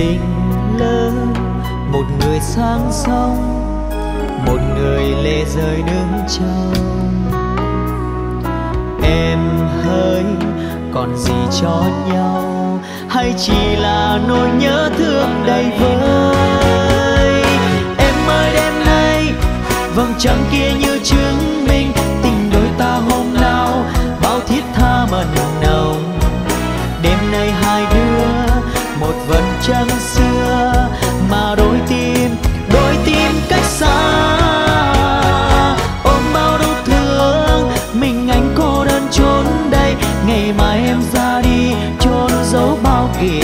tình lỡ một người sang sông, một người lê rơi đứng trông em hơi còn gì cho nhau, hay chỉ là nỗi nhớ thương đầy vơi? Em ơi, đêm nay, vầng trăng kia như trứng vầng trăng xưa mà đôi tim đôi tim cách xa. Ôm bao đau thương, mình anh cô đơn trốn đây. Ngày mai em ra đi, chôn giấu bao kỷ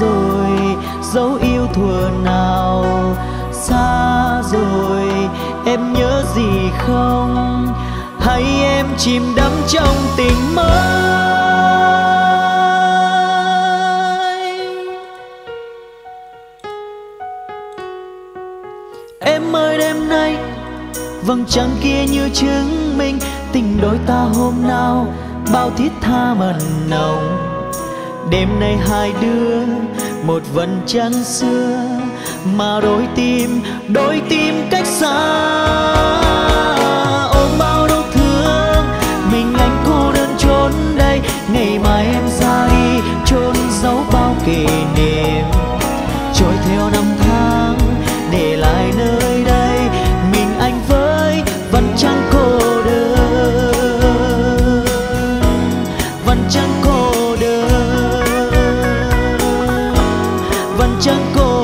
rồi, dấu yêu thuở nào xa rồi, em nhớ gì không? Hay em chìm đắm trong tình mới. Em ơi, đêm nay, vầng trăng kia như chứng minh tình đôi ta hôm nào bao thiết tha mần nồng đêm nay hai đứa, một vần trăng xưa, mà đôi tim đôi tim cách xa. Ôm bao đau thương, mình anh cô đơn trốn đây, ngày mai em ra đi, chôn giấu bao kỷ chẳng đơn cô